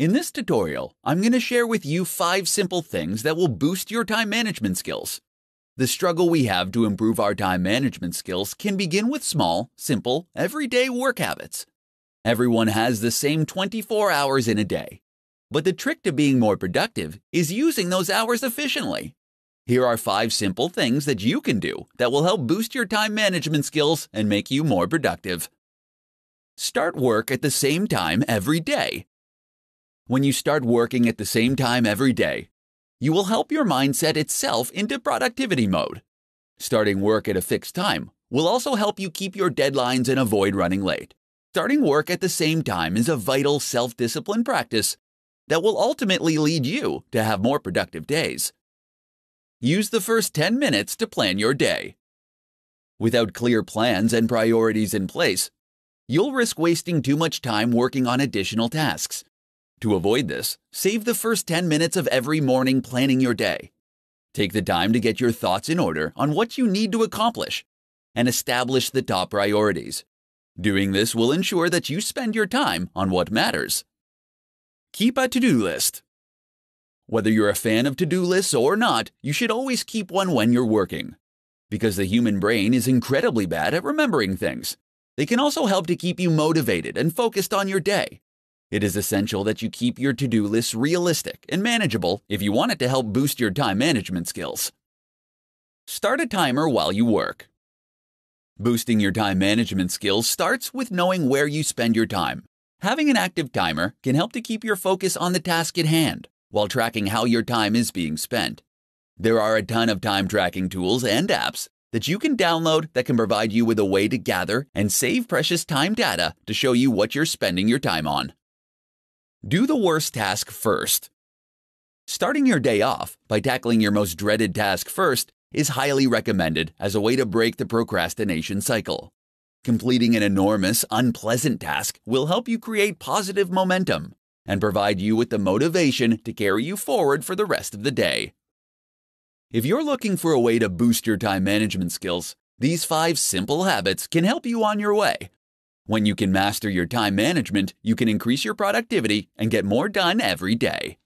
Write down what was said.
In this tutorial, I'm going to share with you five simple things that will boost your time management skills. The struggle we have to improve our time management skills can begin with small, simple, everyday work habits. Everyone has the same 24 hours in a day. But the trick to being more productive is using those hours efficiently. Here are five simple things that you can do that will help boost your time management skills and make you more productive. Start work at the same time every day. When you start working at the same time every day, you will help your mindset itself into productivity mode. Starting work at a fixed time will also help you keep your deadlines and avoid running late. Starting work at the same time is a vital self discipline practice that will ultimately lead you to have more productive days. Use the first 10 minutes to plan your day. Without clear plans and priorities in place, you'll risk wasting too much time working on additional tasks. To avoid this, save the first 10 minutes of every morning planning your day. Take the time to get your thoughts in order on what you need to accomplish and establish the top priorities. Doing this will ensure that you spend your time on what matters. Keep a to do list. Whether you're a fan of to do lists or not, you should always keep one when you're working. Because the human brain is incredibly bad at remembering things. They can also help to keep you motivated and focused on your day. It is essential that you keep your to do list realistic and manageable if you want it to help boost your time management skills. Start a timer while you work. Boosting your time management skills starts with knowing where you spend your time. Having an active timer can help to keep your focus on the task at hand while tracking how your time is being spent. There are a ton of time tracking tools and apps that you can download that can provide you with a way to gather and save precious time data to show you what you're spending your time on. Do the worst task first. Starting your day off by tackling your most dreaded task first is highly recommended as a way to break the procrastination cycle. Completing an enormous, unpleasant task will help you create positive momentum and provide you with the motivation to carry you forward for the rest of the day. If you're looking for a way to boost your time management skills, these five simple habits can help you on your way. When you can master your time management, you can increase your productivity and get more done every day.